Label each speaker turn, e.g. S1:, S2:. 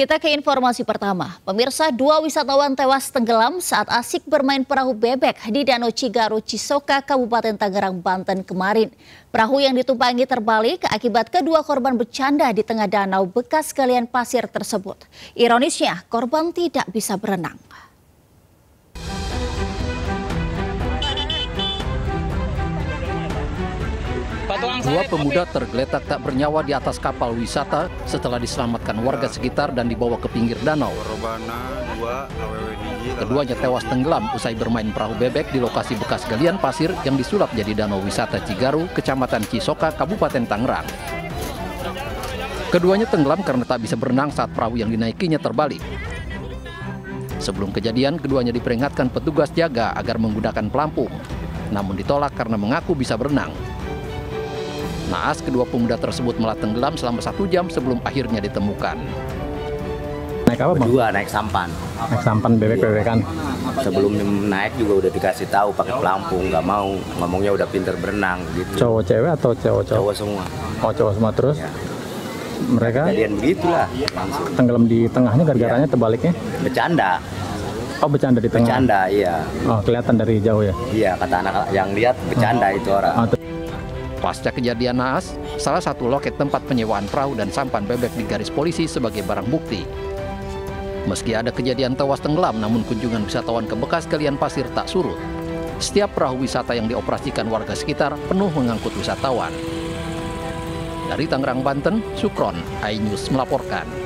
S1: Kita ke informasi pertama. Pemirsa, dua wisatawan tewas tenggelam saat asik bermain perahu bebek di Danau Cigaru, Cisoka, Kabupaten Tangerang, Banten kemarin. Perahu yang ditumpangi terbalik akibat kedua korban bercanda di tengah danau bekas galian pasir tersebut. Ironisnya, korban tidak bisa berenang.
S2: Dua pemuda tergeletak tak bernyawa di atas kapal wisata setelah diselamatkan warga sekitar dan dibawa ke pinggir danau. Keduanya tewas tenggelam usai bermain perahu bebek di lokasi bekas galian pasir yang disulap jadi danau wisata Cigaru, Kecamatan Cisoka, Kabupaten Tangerang. Keduanya tenggelam karena tak bisa berenang saat perahu yang dinaikinya terbalik. Sebelum kejadian, keduanya diperingatkan petugas jaga agar menggunakan pelampung, namun ditolak karena mengaku bisa berenang. Naas, kedua pemuda tersebut malah tenggelam selama satu jam sebelum akhirnya ditemukan.
S3: Naik apa bang?
S4: Berdua naik sampan.
S3: Naik sampan bebek-bebekan.
S4: Sebelum naik juga udah dikasih tahu pakai pelampung, nggak mau. Ngomongnya udah pinter berenang gitu.
S3: Cowok cewek atau cowok cowok?
S4: Cowok semua.
S3: Oh cowok semua terus.
S4: Ya.
S3: Mereka
S4: Kejadian begitulah langsung.
S3: tenggelam di tengahnya gara-garanya terbaliknya.
S4: Bercanda,
S3: Oh bercanda di tengah.
S4: bercanda iya.
S3: Oh kelihatan dari jauh ya.
S4: Iya kata anak yang lihat bercanda itu orang.
S3: Oh,
S2: Pasca kejadian naas, salah satu loket tempat penyewaan perahu dan sampan bebek di garis polisi sebagai barang bukti. Meski ada kejadian tewas tenggelam, namun kunjungan wisatawan ke bekas galian pasir tak surut. Setiap perahu wisata yang dioperasikan warga sekitar penuh mengangkut wisatawan. Dari Tangerang, Banten, Sukron, iNews melaporkan.